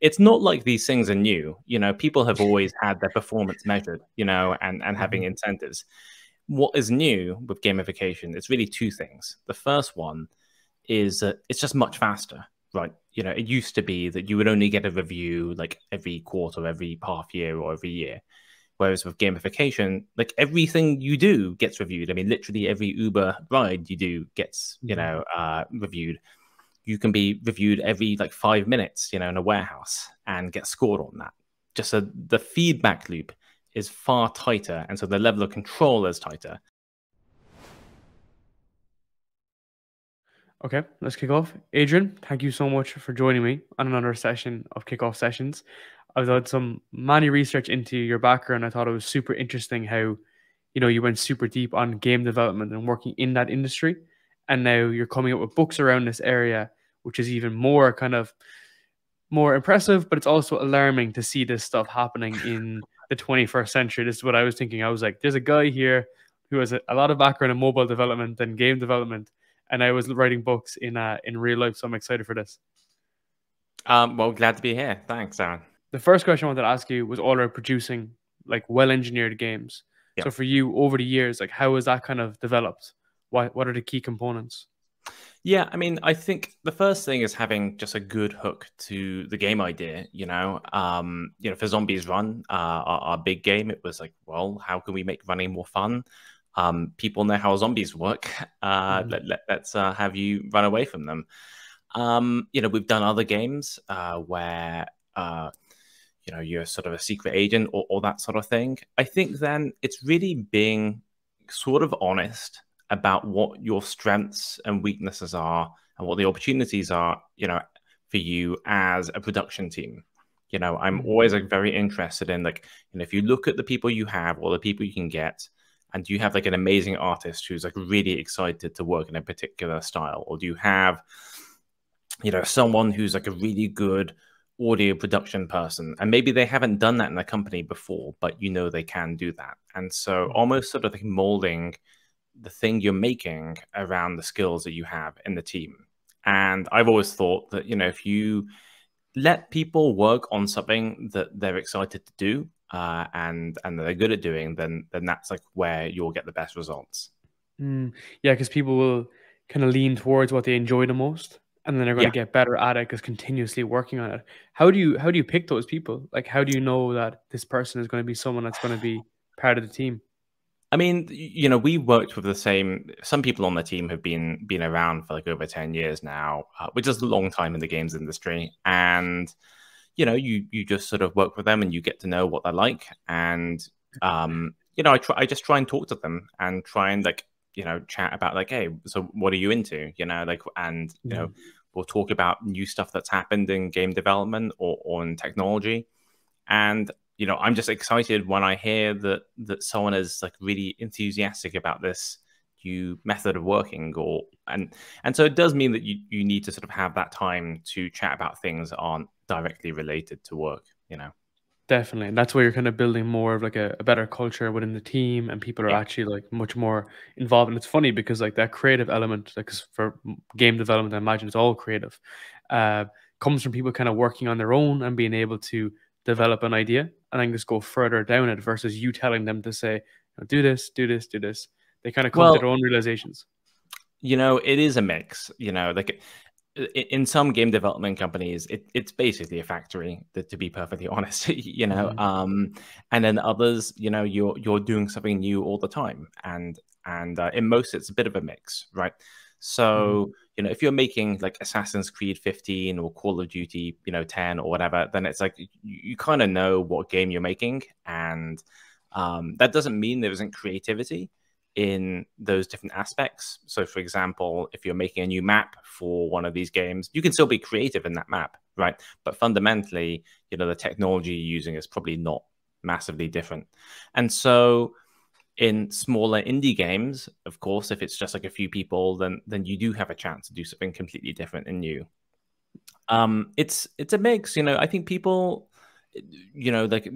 it's not like these things are new. You know, people have always had their performance measured, you know, and, and having mm-hmm. incentives. What is new with gamification is really two things. The first one is that it's just much faster, right? You know, it used to be that you would only get a review like every quarter, every half year, or every year. Whereas with gamification, like everything you do gets reviewed. I mean, literally every Uber ride you do gets, you mm-hmm. know, uh, reviewed you can be reviewed every like five minutes, you know, in a warehouse and get scored on that. Just so the feedback loop is far tighter. And so the level of control is tighter. Okay, let's kick off. Adrian, thank you so much for joining me on another session of kickoff sessions. I've done some money research into your background. I thought it was super interesting how, you know, you went super deep on game development and working in that industry. And now you're coming up with books around this area which is even more kind of more impressive, but it's also alarming to see this stuff happening in the 21st century. This is what I was thinking. I was like, there's a guy here who has a, a lot of background in mobile development and game development, and I was writing books in uh, in real life, so I'm excited for this. Um, well, glad to be here. Thanks, Darren. The first question I wanted to ask you was all about producing like well engineered games. Yeah. So for you, over the years, like how has that kind of developed? What what are the key components? Yeah, I mean, I think the first thing is having just a good hook to the game idea. You know, um, you know, for Zombies Run, uh, our, our, big game, it was like, well, how can we make running more fun? Um, people know how zombies work. Uh, mm. let, let, us uh, have you run away from them. Um, you know, we've done other games uh, where uh, you know you're sort of a secret agent or, or that sort of thing. I think then it's really being sort of honest about what your strengths and weaknesses are and what the opportunities are, you know, for you as a production team. You know, I'm mm-hmm. always like very interested in like, you know, if you look at the people you have or the people you can get, and do you have like an amazing artist who's like really excited to work in a particular style, or do you have, you know, someone who's like a really good audio production person and maybe they haven't done that in a company before but you know they can do that and so mm-hmm. almost sort of like molding the thing you're making around the skills that you have in the team. And I've always thought that, you know, if you let people work on something that they're excited to do uh, and and they're good at doing, then then that's like where you'll get the best results. Mm, yeah, because people will kind of lean towards what they enjoy the most, and then they're going yeah. to get better at it because continuously working on it. How do you how do you pick those people? Like, how do you know that this person is going to be someone that's going to be part of the team? I mean, you know, we worked with the same. Some people on the team have been been around for like over ten years now, uh, which is a long time in the games industry. And you know, you you just sort of work with them and you get to know what they're like. And um, you know, I try, I just try and talk to them and try and like you know chat about like, hey, so what are you into? You know, like, and you know, we'll talk about new stuff that's happened in game development or, or in technology. And you know, I'm just excited when I hear that that someone is like really enthusiastic about this new method of working or and and so it does mean that you you need to sort of have that time to chat about things that aren't directly related to work, you know. Definitely. And that's where you're kind of building more of like a, a better culture within the team and people are yeah. actually like much more involved. And it's funny because like that creative element, like for game development, I imagine it's all creative, uh, comes from people kind of working on their own and being able to develop an idea and then just go further down it versus you telling them to say, do this, do this, do this. They kind of come well, to their own realizations. You know, it is a mix. You know, like in some game development companies, it, it's basically a factory. To be perfectly honest, you know, mm-hmm. um, and then others, you know, you're you're doing something new all the time, and and uh, in most, it's a bit of a mix, right? So. Mm-hmm you know if you're making like assassin's creed 15 or call of duty you know 10 or whatever then it's like you, you kind of know what game you're making. And um, that doesn't mean there isn't creativity in those different aspects. So for example if you're making a new map for one of these games you can still be creative in that map right? But fundamentally you know the technology you're using is probably not massively different. And so in smaller indie games, of course, if it's just like a few people, then then you do have a chance to do something completely different and new. Um, it's it's a mix, you know. I think people, you know, like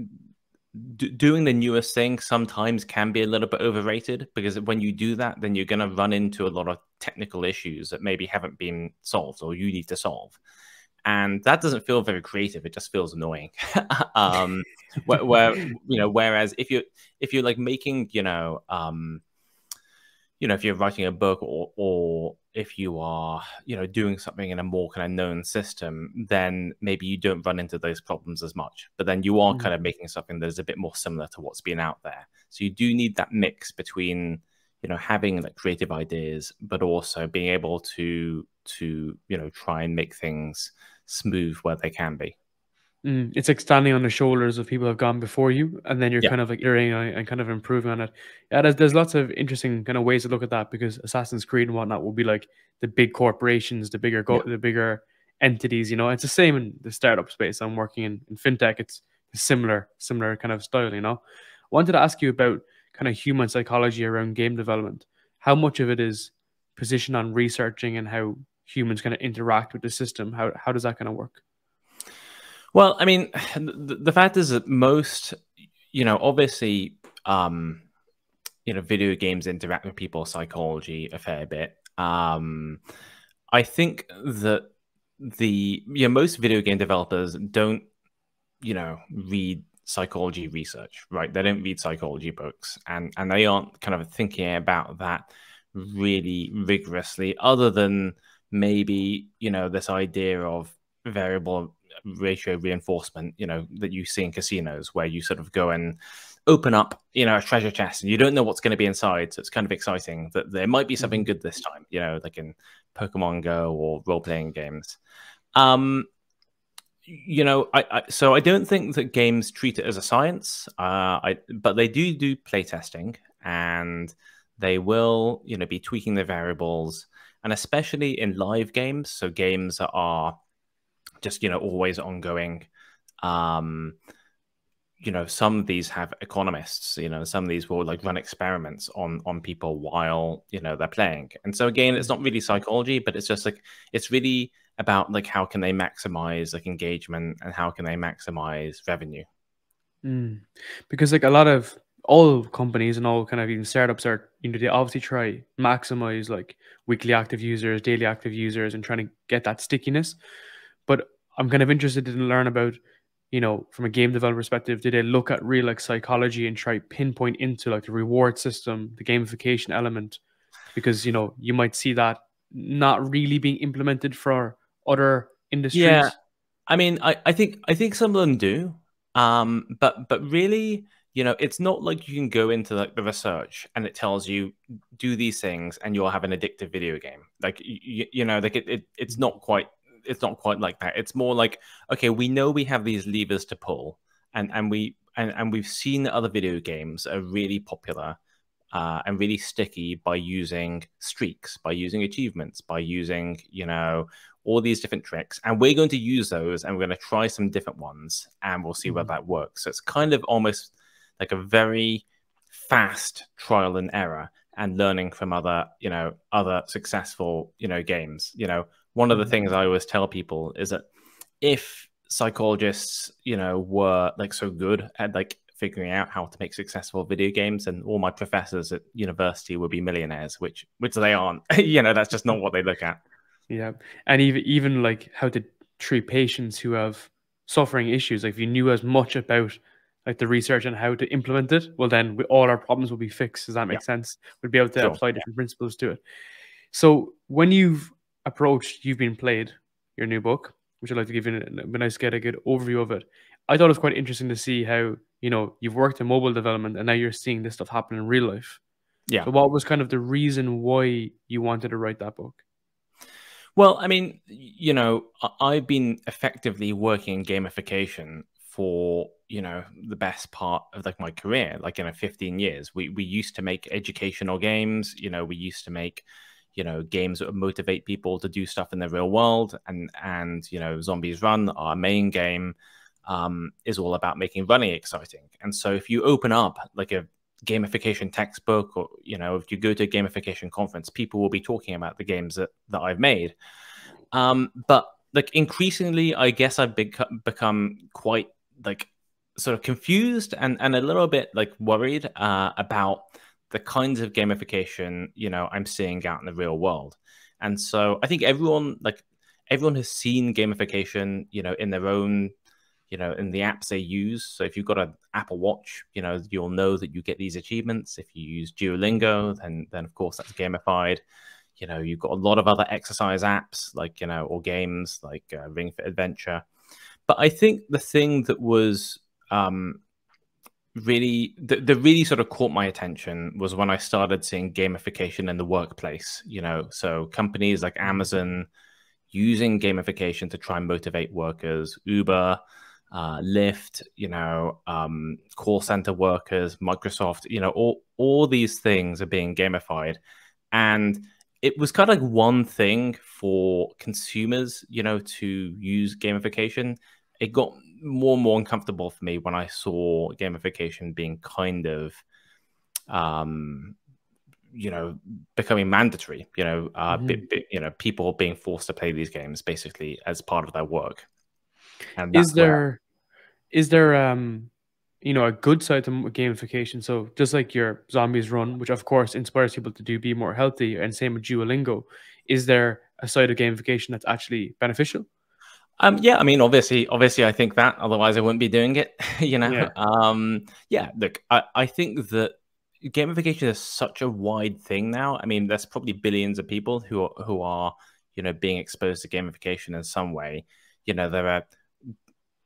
doing the newest thing sometimes can be a little bit overrated because when you do that, then you're going to run into a lot of technical issues that maybe haven't been solved or you need to solve. And that doesn't feel very creative it just feels annoying. Um where, where, you know whereas if you if you're like making you know um you know if you're writing a book or or if you are you know doing something in a more kind of known system then maybe you don't run into those problems as much. But then you are mm-hmm. kind of making something that is a bit more similar to what's been out there. So you do need that mix between you know having like creative ideas but also being able to to you know try and make things smooth where they can be. Mm, it's like standing on the shoulders of people who have gone before you, and then you're yeah. kind of like iterating and kind of improving on it. Yeah, there's, there's lots of interesting kind of ways to look at that because Assassin's Creed and whatnot will be like the big corporations, the bigger go- yeah. the bigger entities. You know, it's the same in the startup space. I'm working in, in fintech. It's similar, similar kind of style. You know, I wanted to ask you about kind of human psychology around game development. How much of it is positioned on researching and how humans kind of interact with the system? How how does that kind of work? Well, I mean, the, the fact is that most, you know, obviously, um, you know, video games interact with people's psychology a fair bit. Um, I think that the you know most video game developers don't, you know, read psychology research, right? They don't read psychology books, and and they aren't kind of thinking about that really rigorously, other than maybe you know this idea of variable ratio reinforcement you know that you see in casinos where you sort of go and open up you know a treasure chest and you don't know what's going to be inside so it's kind of exciting that there might be something mm-hmm. good this time you know like in pokemon go or role-playing games um you know I, I, so i don't think that games treat it as a science uh i but they do do playtesting and they will you know be tweaking the variables and especially in live games, so games that are just you know always ongoing. Um, you know, some of these have economists. You know, some of these will like run experiments on on people while you know they're playing. And so again, it's not really psychology, but it's just like it's really about like how can they maximize like engagement and how can they maximize revenue. Mm. Because like a lot of all companies and all kind of even startups are you know they obviously try maximize like weekly active users daily active users and trying to get that stickiness but i'm kind of interested in learn about you know from a game developer perspective did they look at real like psychology and try pinpoint into like the reward system the gamification element because you know you might see that not really being implemented for other industries? Yeah. I mean i, I think i think some of them do. Um but but really you know it's not like you can go into like the research and it tells you do these things and you'll have an addictive video game. Like you, you know like it, it it's not quite it's not quite like that. It's more like okay we know we have these levers to pull and and we and, and we've seen other video games are really popular uh, and really sticky by using streaks by using achievements by using you know all these different tricks and we're going to use those and we're going to try some different ones and we'll see mm-hmm. where that works so it's kind of almost like a very fast trial and error and learning from other you know other successful you know games you know one of the mm-hmm. things i always tell people is that if psychologists you know were like so good at like figuring out how to make successful video games and all my professors at university would be millionaires which which they aren't you know that's just not what they look at yeah and even even like how to treat patients who have suffering issues like if you knew as much about like the research and how to implement it, well, then we, all our problems will be fixed. Does that make yeah. sense? We'd be able to sure. apply different yeah. principles to it. So when you've approached, you've been played your new book, which I'd like to give you a, a nice get a good overview of it. I thought it was quite interesting to see how you know you've worked in mobile development and now you're seeing this stuff happen in real life. Yeah. So what was kind of the reason why you wanted to write that book? Well, I mean, you know, I've been effectively working in gamification for you know the best part of like my career like in you know, 15 years. We we used to make educational games you know we used to make you know games that would motivate people to do stuff in the real world and and you know zombies run our main game um, is all about making running exciting. And so if you open up like a gamification textbook or you know if you go to a gamification conference people will be talking about the games that, that i've made um, but like increasingly i guess i've bec- become quite like sort of confused and, and a little bit like worried uh, about the kinds of gamification you know I'm seeing out in the real world. And so I think everyone like everyone has seen gamification, you know, in their own, you know, in the apps they use. So if you've got an Apple Watch, you know, you'll know that you get these achievements. If you use Duolingo, then then of course that's gamified. You know, you've got a lot of other exercise apps like you know, or games like uh, Ring Fit Adventure. But I think the thing that was um, really that, that really sort of caught my attention was when I started seeing gamification in the workplace. You know, so companies like Amazon using gamification to try and motivate workers, Uber, uh, Lyft, you know, um, call center workers, Microsoft, you know, all all these things are being gamified, and it was kind of like one thing for consumers, you know, to use gamification. It got more and more uncomfortable for me when I saw gamification being kind of, um, you know, becoming mandatory. You know, uh, mm-hmm. you know, people being forced to play these games basically as part of their work. Is there, is there, um, you know, a good side to gamification? So just like your zombies run, which of course inspires people to do be more healthy, and same with Duolingo, is there a side of gamification that's actually beneficial? Um, yeah, I mean, obviously, obviously, I think that. Otherwise, I wouldn't be doing it. you know. Yeah. Um, yeah. Look, I, I think that gamification is such a wide thing now. I mean, there's probably billions of people who are, who are, you know, being exposed to gamification in some way. You know, there are,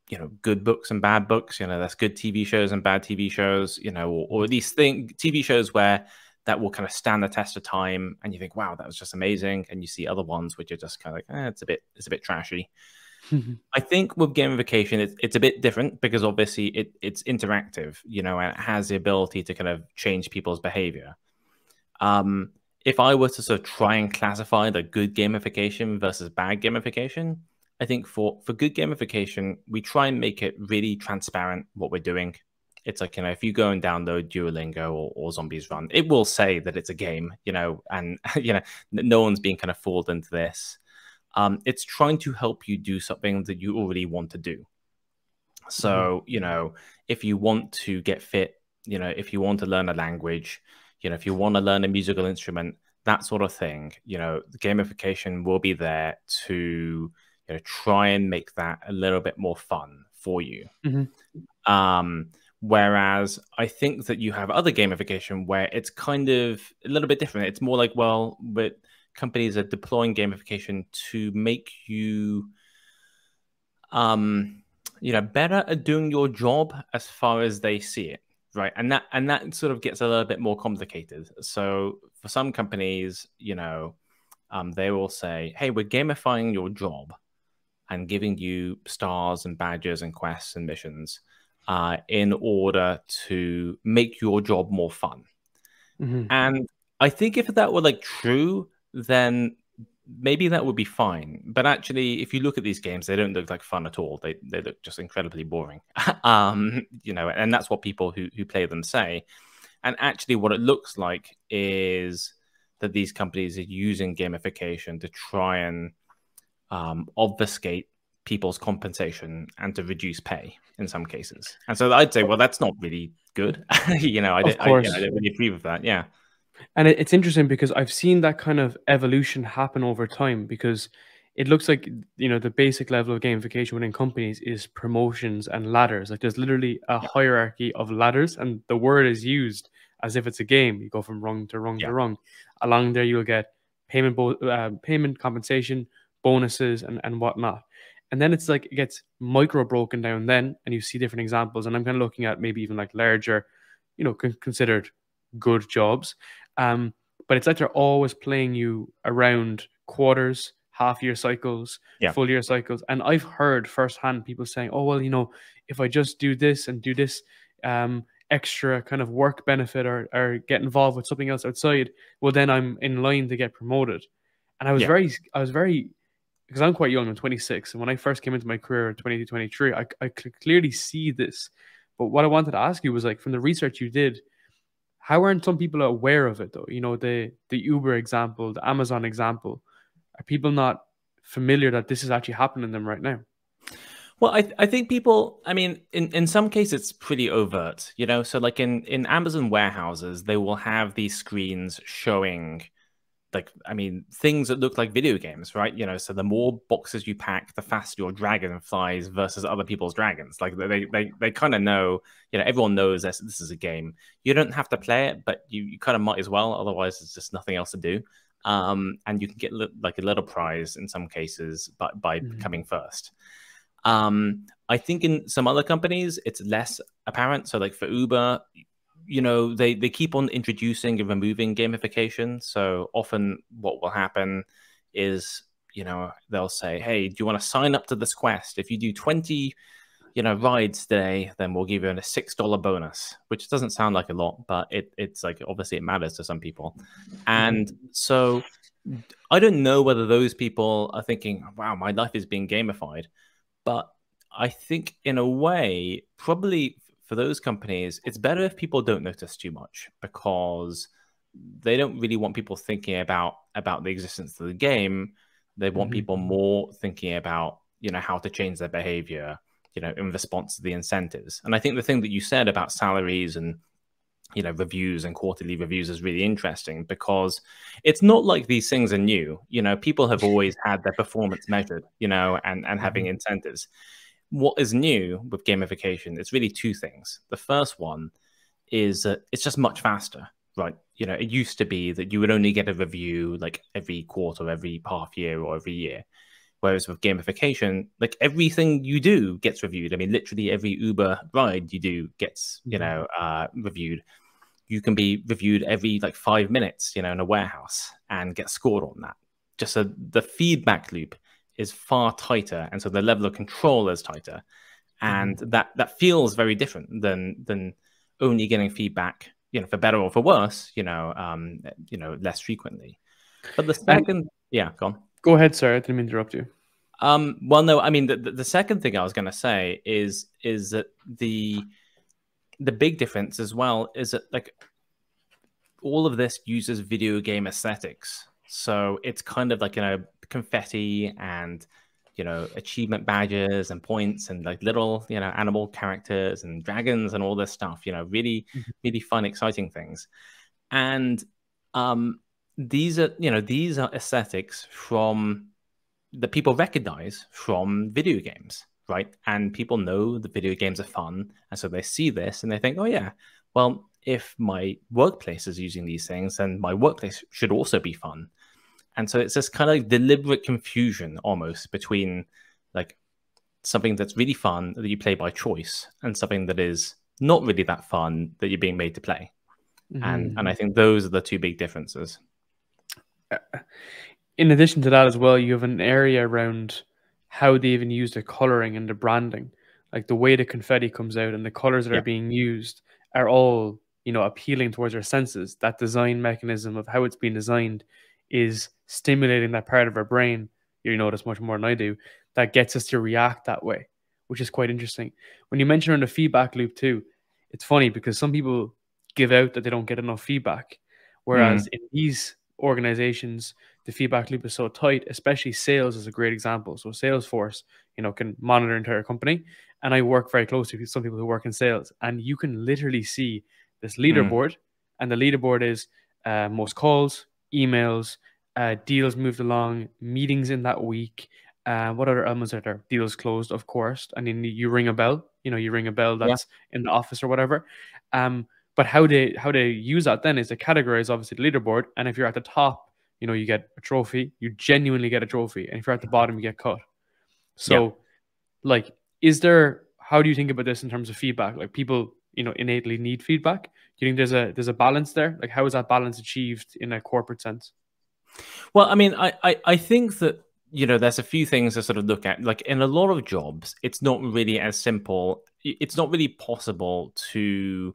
you know, good books and bad books. You know, there's good TV shows and bad TV shows. You know, or, or these thing TV shows where that will kind of stand the test of time, and you think, wow, that was just amazing. And you see other ones which are just kind of like, eh, it's a bit, it's a bit trashy. I think with gamification, it's, it's a bit different because obviously it, it's interactive, you know, and it has the ability to kind of change people's behavior. Um, if I were to sort of try and classify the good gamification versus bad gamification, I think for for good gamification, we try and make it really transparent what we're doing. It's like you know, if you go and download Duolingo or, or Zombies Run, it will say that it's a game, you know, and you know, no one's being kind of fooled into this. Um, it's trying to help you do something that you already want to do. So, mm-hmm. you know, if you want to get fit, you know, if you want to learn a language, you know, if you want to learn a musical instrument, that sort of thing, you know, the gamification will be there to, you know, try and make that a little bit more fun for you. Mm-hmm. Um, whereas I think that you have other gamification where it's kind of a little bit different. It's more like, well, but companies are deploying gamification to make you um you know better at doing your job as far as they see it right and that and that sort of gets a little bit more complicated so for some companies you know um, they will say hey we're gamifying your job and giving you stars and badges and quests and missions uh, in order to make your job more fun mm-hmm. and i think if that were like true then maybe that would be fine. But actually, if you look at these games, they don't look like fun at all. They they look just incredibly boring. um, you know, and that's what people who who play them say. And actually, what it looks like is that these companies are using gamification to try and um, obfuscate people's compensation and to reduce pay in some cases. And so I'd say, well, that's not really good. you know, I, I, I, I don't really agree with that. Yeah. And it's interesting because I've seen that kind of evolution happen over time because it looks like you know the basic level of gamification within companies is promotions and ladders. Like there's literally a yeah. hierarchy of ladders, and the word is used as if it's a game. You go from wrong to wrong yeah. to wrong. Along there, you'll get payment, bo- uh, payment compensation, bonuses, and and whatnot. And then it's like it gets micro broken down. Then, and you see different examples. And I'm kind of looking at maybe even like larger, you know, con- considered good jobs. Um, but it's like they're always playing you around quarters, half year cycles, yeah. full year cycles. And I've heard firsthand people saying, oh, well, you know, if I just do this and do this um, extra kind of work benefit or, or get involved with something else outside, well, then I'm in line to get promoted. And I was yeah. very, I was very, because I'm quite young, I'm 26. And when I first came into my career in 22, 23, I, I could clearly see this. But what I wanted to ask you was like, from the research you did, how aren't some people aware of it though? You know, the the Uber example, the Amazon example. Are people not familiar that this is actually happening to them right now? Well, I, I think people, I mean, in, in some cases, it's pretty overt, you know? So, like in, in Amazon warehouses, they will have these screens showing like I mean things that look like video games, right? You know, so the more boxes you pack, the faster your dragon flies versus other people's dragons. Like they they they kind of know, you know, everyone knows this this is a game. You don't have to play it, but you, you kind of might as well. Otherwise, there's just nothing else to do. Um, and you can get like a little prize in some cases, but by mm-hmm. coming first. Um, I think in some other companies it's less apparent. So like for Uber, you know they they keep on introducing and removing gamification. So often what will happen is you know they'll say hey do you want to sign up to this quest? If you do 20 you know rides today then we'll give you a six dollar bonus which doesn't sound like a lot but it, it's like obviously it matters to some people. Mm-hmm. And so i don't know whether those people are thinking wow my life is being gamified but i think in a way probably for those companies, it's better if people don't notice too much because they don't really want people thinking about about the existence of the game. They want mm-hmm. people more thinking about you know how to change their behavior, you know, in response to the incentives. And I think the thing that you said about salaries and you know reviews and quarterly reviews is really interesting because it's not like these things are new you know people have always had their performance measured you know and and having mm-hmm. incentives what is new with gamification it's really two things. The first one is that it's just much faster, right? You know, it used to be that you would only get a review like every quarter, every half year, or every year. Whereas with gamification, like everything you do gets reviewed. I mean, literally every Uber ride you do gets, you mm-hmm. know, uh, reviewed. You can be reviewed every like five minutes, you know, in a warehouse and get scored on that. Just so the feedback loop is far tighter, and so the level of control is tighter, and mm-hmm. that that feels very different than than only getting feedback, you know, for better or for worse, you know, um, you know, less frequently. But the second, yeah, go on. Go ahead, sir. I didn't interrupt you. Um, well, no, I mean the, the, the second thing I was going to say is is that the the big difference as well is that like all of this uses video game aesthetics. So it's kind of like you know confetti and you know achievement badges and points and like little you know animal characters and dragons and all this stuff you know really mm-hmm. really fun exciting things. And um these are you know these are aesthetics from that people recognize from video games right? And people know the video games are fun and so they see this and they think oh yeah well if my workplace is using these things then my workplace should also be fun and so it's this kind of deliberate confusion almost between like something that's really fun that you play by choice and something that is not really that fun that you're being made to play. Mm-hmm. And and I think those are the two big differences. Uh, in addition to that as well, you have an area around how they even use the coloring and the branding. Like the way the confetti comes out and the colors that yeah. are being used are all, you know, appealing towards our senses. That design mechanism of how it's been designed is stimulating that part of our brain. You know this much more than I do. That gets us to react that way, which is quite interesting. When you mention on the feedback loop too, it's funny because some people give out that they don't get enough feedback, whereas mm. in these organizations the feedback loop is so tight especially sales is a great example so salesforce you know can monitor entire company and i work very closely with some people who work in sales and you can literally see this leaderboard mm. and the leaderboard is uh, most calls emails, uh, deals moved along, meetings in that week. Uh, what other elements are there? Deals closed, of course. And then you ring a bell. You know, you ring a bell that's yeah. in the office or whatever. Um, but how they how they use that then is to categorize obviously the leaderboard. And if you're at the top, you know, you get a trophy. You genuinely get a trophy. And if you're at the bottom, you get cut. So, yeah. like, is there? How do you think about this in terms of feedback? Like, people you know innately need feedback. Do you think there's a there's a balance there? Like how is that balance achieved in a corporate sense? Well i mean i i, I think that you know there's a few things to sort of look at. Like in a lot of jobs it's not really as simple it's not really possible to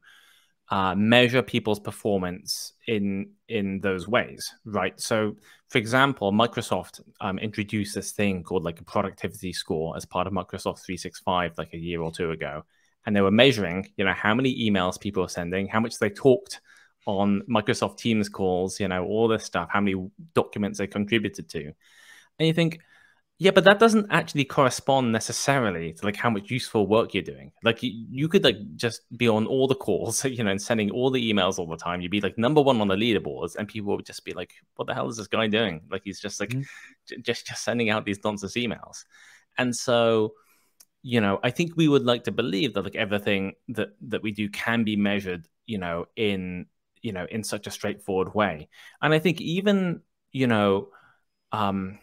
uh, measure people's performance in in those ways, right? So, for example, Microsoft um, introduced this thing called like a productivity score as part of Microsoft 365 like a year or two ago, and they were measuring, you know, how many emails people were sending, how much they talked on Microsoft Teams calls, you know, all this stuff, how many documents they contributed to. And you think, Yeah, but that doesn't actually correspond necessarily to like how much useful work you're doing. Like you, you could like just be on all the calls, you know, and sending all the emails all the time. You'd be like number one on the leaderboards, and people would just be like, "What the hell is this guy doing?" Like he's just like mm-hmm. j- just just sending out these nonsense emails. And so, you know, I think we would like to believe that like everything that that we do can be measured, you know, in you know in such a straightforward way. And I think even you know. um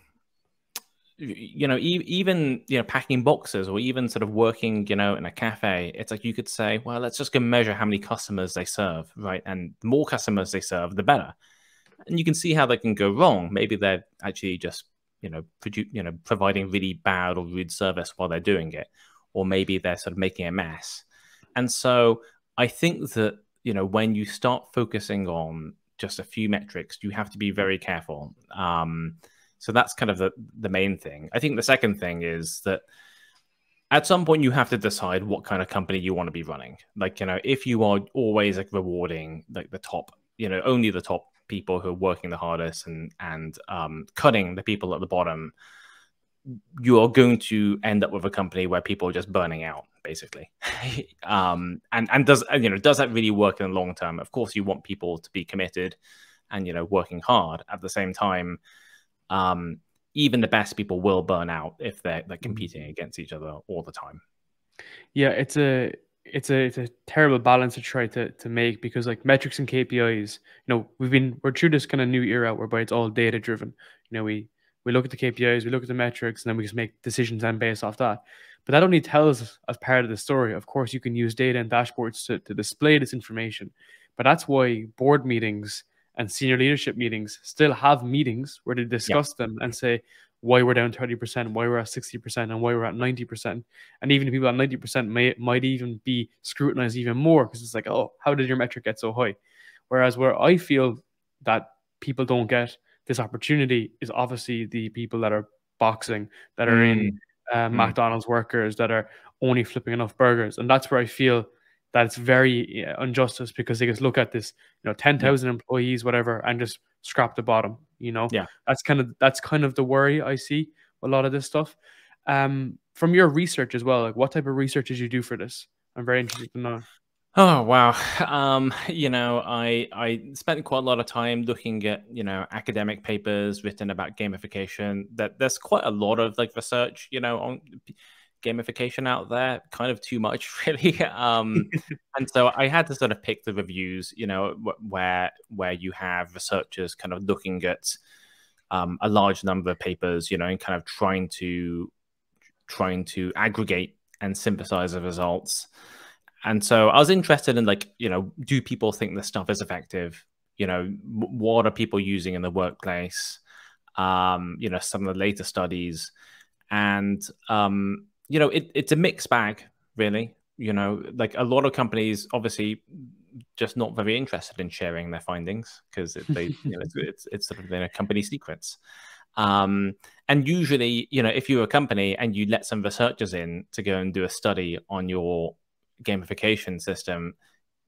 you know e- even you know packing boxes or even sort of working you know in a cafe it's like you could say well let's just go measure how many customers they serve right and the more customers they serve the better and you can see how they can go wrong maybe they're actually just you know produ- you know providing really bad or rude service while they're doing it or maybe they're sort of making a mess and so i think that you know when you start focusing on just a few metrics you have to be very careful um, so that's kind of the, the main thing. I think the second thing is that at some point you have to decide what kind of company you want to be running. Like, you know, if you are always like rewarding like the top, you know, only the top people who are working the hardest and and um, cutting the people at the bottom, you are going to end up with a company where people are just burning out, basically. um, and and does you know does that really work in the long term? Of course, you want people to be committed and you know working hard. At the same time, um, even the best people will burn out if they're, they're mm-hmm. competing against each other all the time. Yeah, it's a it's a it's a terrible balance to try to to make because like metrics and KPIs, you know, we've been we're through this kind of new era whereby it's all data driven. You know, we we look at the KPIs, we look at the metrics, and then we just make decisions and based off that. But that only tells us as part of the story. Of course, you can use data and dashboards to, to display this information. But that's why board meetings and senior leadership meetings still have meetings where they discuss yeah. them and say why we're down 30%, why we're at 60%, and why we're at 90%. And even people at 90% may might even be scrutinized even more because it's like, oh, how did your metric get so high? Whereas where I feel that people don't get this opportunity is obviously the people that are boxing, that are mm. in uh, mm. McDonald's workers, that are only flipping enough burgers. And that's where I feel that it's very injustice because they just look at this, you know, ten thousand yeah. employees, whatever, and just scrap the bottom. You know, yeah, that's kind of that's kind of the worry I see a lot of this stuff. Um, from your research as well, like what type of research did you do for this? I'm very interested to know. Oh wow, um, you know, I I spent quite a lot of time looking at you know academic papers written about gamification. That there's quite a lot of like research, you know, on gamification out there, kind of too much, really. Um, and so I had to sort of pick the reviews, you know, where where you have researchers kind of looking at um, a large number of papers, you know, and kind of trying to trying to aggregate and synthesize the results. And so I was interested in like, you know, do people think this stuff is effective? You know, what are people using in the workplace? Um, you know, some of the later studies, and um, you know, it, it's a mixed bag, really. You know, like a lot of companies, obviously, just not very interested in sharing their findings because they, you know, it's, it's, it's sort of in a company secrets. Um, and usually, you know, if you're a company and you let some researchers in to go and do a study on your gamification system,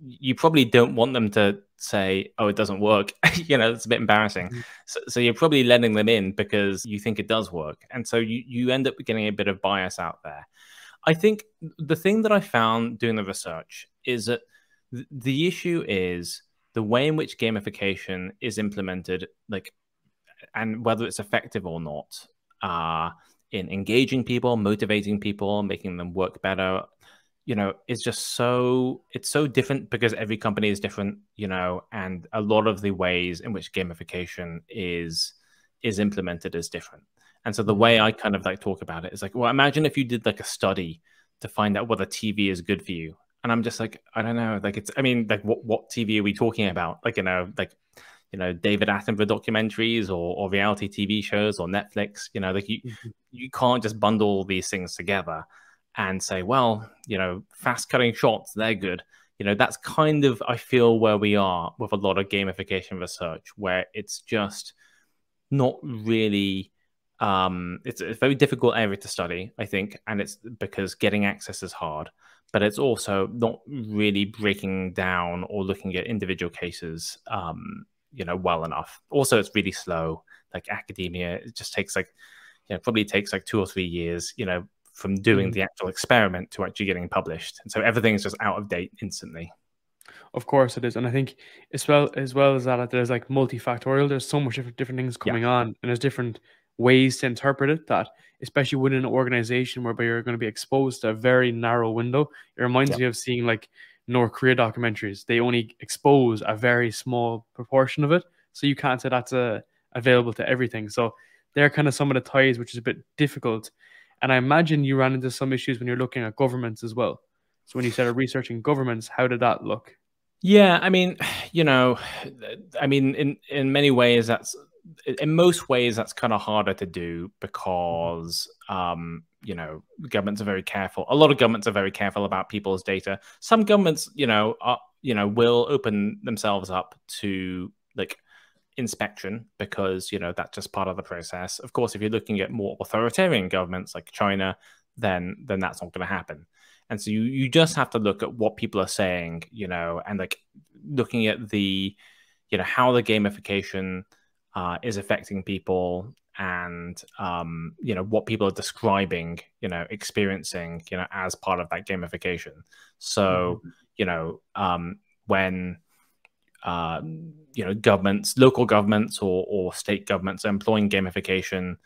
you probably don't want them to say, "Oh, it doesn't work." you know, it's a bit embarrassing. Mm-hmm. So, so, you're probably letting them in because you think it does work, and so you you end up getting a bit of bias out there. I think the thing that I found doing the research is that th- the issue is the way in which gamification is implemented, like, and whether it's effective or not, uh, in engaging people, motivating people, making them work better you know is just so it's so different because every company is different you know and a lot of the ways in which gamification is is implemented is different and so the way mm-hmm. i kind of like talk about it is like well imagine if you did like a study to find out whether tv is good for you and i'm just like i don't know like it's i mean like what, what tv are we talking about like you know like you know david attenborough documentaries or, or reality tv shows or netflix you know like you mm-hmm. you can't just bundle these things together and say, well, you know, fast cutting shots, they're good. You know, that's kind of, I feel, where we are with a lot of gamification research, where it's just not really, um, it's a very difficult area to study, I think. And it's because getting access is hard, but it's also not really breaking down or looking at individual cases, um, you know, well enough. Also, it's really slow. Like academia, it just takes like, you know, probably takes like two or three years, you know, from doing mm-hmm. the actual experiment to actually getting published. And so everything's just out of date instantly. Of course it is, and I think as well as well as that, there's like multifactorial. There's so much different different things coming yeah. on, and there's different ways to interpret it. That especially within an organization whereby you're going to be exposed to a very narrow window. It reminds yeah. me of seeing like North Korea documentaries. They only expose a very small proportion of it, so you can't say that's a, uh, available to everything. So they're kind of some of the ties, which is a bit difficult. And I imagine you ran into some issues when you're looking at governments as well. So when you started researching governments, how did that look? Yeah, I mean, you know, I mean, in in many ways, that's in most ways that's kind of harder to do because, um, you know, governments are very careful. A lot of governments are very careful about people's data. Some governments, you know, are you know will open themselves up to like inspection because you know that's just part of the process. Of course, if you're looking at more authoritarian governments like China, then then that's not going to happen. And so you you just have to look at what people are saying, you know, and like looking at the, you know, how the gamification uh, is affecting people and um, you know what people are describing you know experiencing you know as part of that gamification so mm-hmm. you know um, when uh, you know governments local governments or, or state governments employing gamification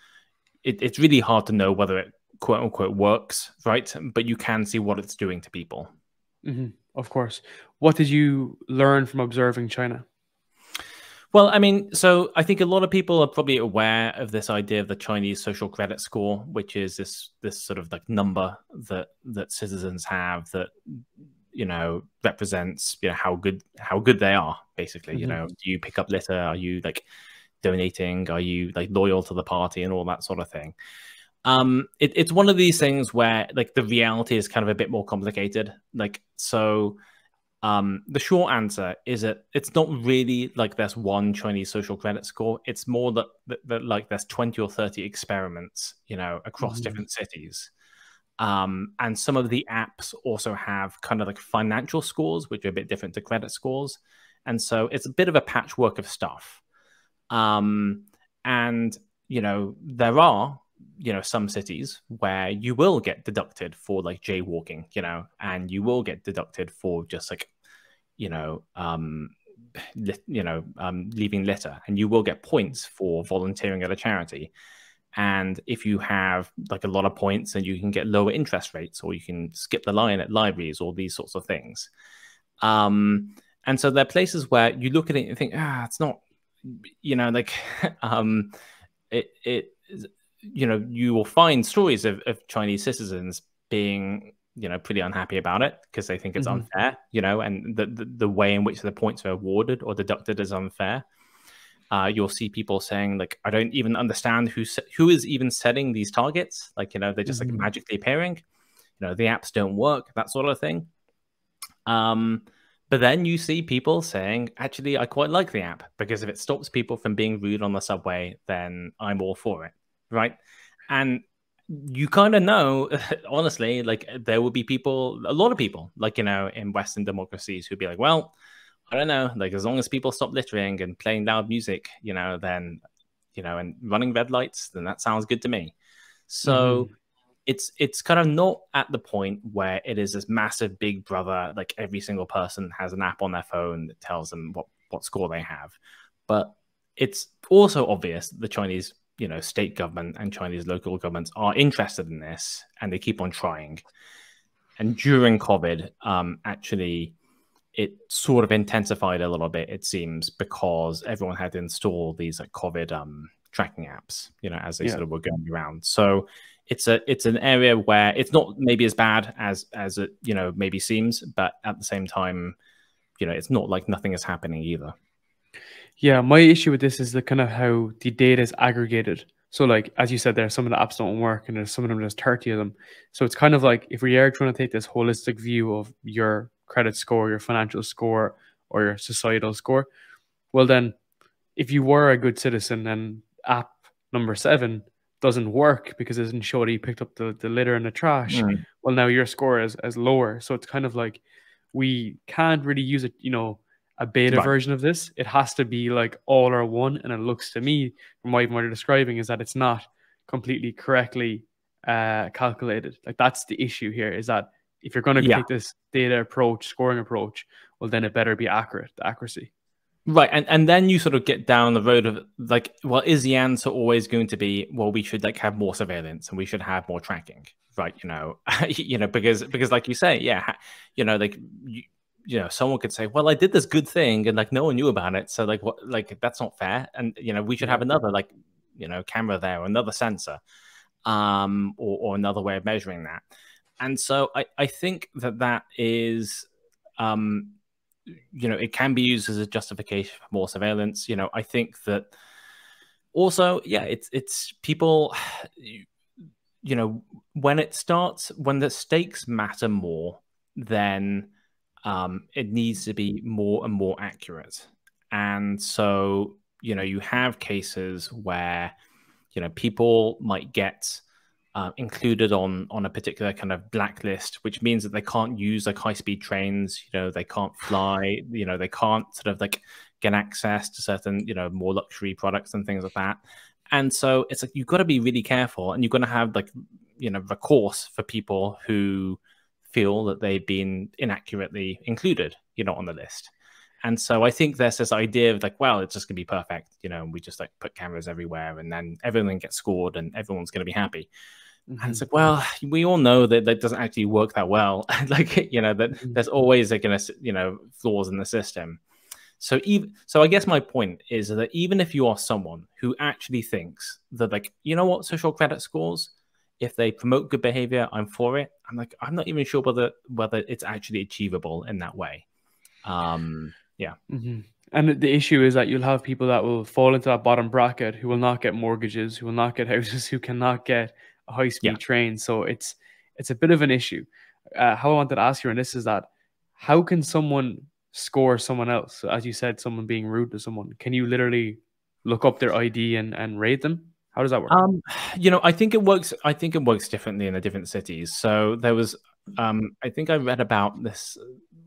it, it's really hard to know whether it quote unquote works, right? But you can see what it's doing to people. Mm-hmm. Of course. What did you learn from observing China? Well, I mean, so I think a lot of people are probably aware of this idea of the Chinese social credit score, which is this this sort of like number that that citizens have that you know represents you know how good how good they are basically. Mm-hmm. You know, do you pick up litter? Are you like donating? Are you like loyal to the party and all that sort of thing? um it, it's one of these things where like the reality is kind of a bit more complicated like so um the short answer is that it's not really like there's one chinese social credit score it's more that, that, that like there's 20 or 30 experiments you know across mm-hmm. different cities um and some of the apps also have kind of like financial scores which are a bit different to credit scores. And so it's a bit of a patchwork of stuff. Um and you know there are you know some cities where you will get deducted for like jaywalking you know and you will get deducted for just like you know um you know um leaving litter. And you will get points for volunteering at a charity and if you have like a lot of points then you can get lower interest rates or you can skip the line at libraries or these sorts of things um and so there are places where you look at it and think ah it's not you know like um it it you know, you will find stories of, of Chinese citizens being, you know, pretty unhappy about it because they think it's mm-hmm. unfair, you know, and the, the, the way in which the points are awarded or deducted is unfair. Uh, you'll see people saying like, I don't even understand who who is even setting these targets. Like, you know, they're just mm-hmm. like magically appearing. You know, the apps don't work, that sort of thing. Um, but then you see people saying, actually, I quite like the app because if it stops people from being rude on the subway, then I'm all for it right? And you kind of know, honestly, like there will be people, a lot of people, like, you know, in Western democracies who'd be like, well, I don't know, like as long as people stop littering and playing loud music, you know, then, you know, and running red lights, then that sounds good to me. So, mm it's it's kind of not at the point where it is this massive big brother like every single person has an app on their phone that tells them what what score they have but it's also obvious the chinese you know state government and Chinese local governments are interested in this and they keep on trying. And during COVID, um, actually, it sort of intensified a little bit. It seems because everyone had to install these like COVID um, tracking apps, you know, as they yeah. sort of were going around. So it's a it's an area where it's not maybe as bad as as it you know maybe seems, but at the same time, you know, it's not like nothing is happening either. Yeah, my issue with this is the kind of how the data is aggregated. So, like as you said, there are some of the apps don't work, and there's some of them there's thirty of them. So it's kind of like if we are trying to take this holistic view of your credit score, your financial score, or your societal score, well then, if you were a good citizen and app number seven doesn't work because it doesn't show that you picked up the, the litter and the trash, mm. well now your score is, is lower. So it's kind of like we can't really use it, you know, a beta right. version of this. It has to be like all or one. And it looks to me, from what you're describing, is that it's not completely correctly uh, calculated. Like that's the issue here is that if you're going to yeah. take this data approach, scoring approach, well, then it better be accurate, the accuracy. Right, and and then you sort of get down the road of like, well, is the answer always going to be, well, we should like have more surveillance and we should have more tracking, right? You know, you know, because because like you say, yeah, you know, like you, you know, someone could say, well, I did this good thing and like no one knew about it, so like what, like that's not fair, and you know, we should have another like, you know, camera there, or another sensor, um, or or another way of measuring that, and so I I think that that is, um you know, it can be used as a justification for more surveillance. You know, I think that also, yeah, it's it's people, you know, when it starts, when the stakes matter more, then um, it needs to be more and more accurate. And so, you know, you have cases where, you know, people might get uh, included on on a particular kind of blacklist, which means that they can't use like high speed trains. You know, they can't fly. You know, they can't sort of like get access to certain you know more luxury products and things like that. And so it's like you've got to be really careful, and you're going to have like you know recourse for people who feel that they've been inaccurately included, you know, on the list. And so I think there's this idea of like, well, it's just gonna be perfect, you know, and we just like put cameras everywhere and then everything gets scored and everyone's gonna be happy. Mm-hmm. And it's like, well, we all know that that doesn't actually work that well. like, you know, that mm-hmm. there's always like, you know, flaws in the system. So even so, I guess my point is that even if you are someone who actually thinks that, like, you know what, social credit scores, if they promote good behavior, I'm for it. I'm like, I'm not even sure whether whether it's actually achievable in that way. Um, yeah. Mm-hmm. And the issue is that you'll have people that will fall into that bottom bracket who will not get mortgages, who will not get houses, who cannot get high speed yeah. train. So it's it's a bit of an issue. Uh, how I wanted to ask you, and this is that how can someone score someone else? As you said, someone being rude to someone, can you literally look up their ID and, and rate them? How does that work? Um, you know, I think it works. I think it works differently in the different cities. So there was, um, I think I read about this.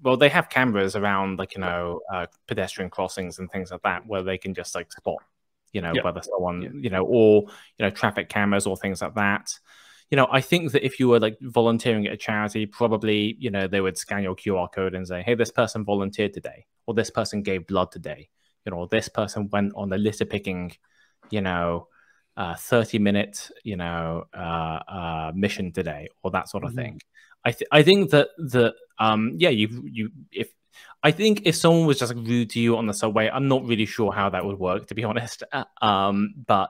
Well, they have cameras around, like you know, uh, pedestrian crossings and things like that, where they can just like spot you know, whether someone, yeah. you know, or, you know, traffic cameras or things like that. You know, I think that if you were like volunteering at a charity, probably, you know, they would scan your QR code and say, hey, this person volunteered today, or this person gave blood today, you know, or this person went on the litter picking, you know, uh, 30 minute, you know, uh, uh, mission today, or that sort of mm-hmm. thing. I, th- I think that the um yeah you you if I think if someone was just like, rude to you on the subway, I'm not really sure how that would work, to be honest. Uh, um, but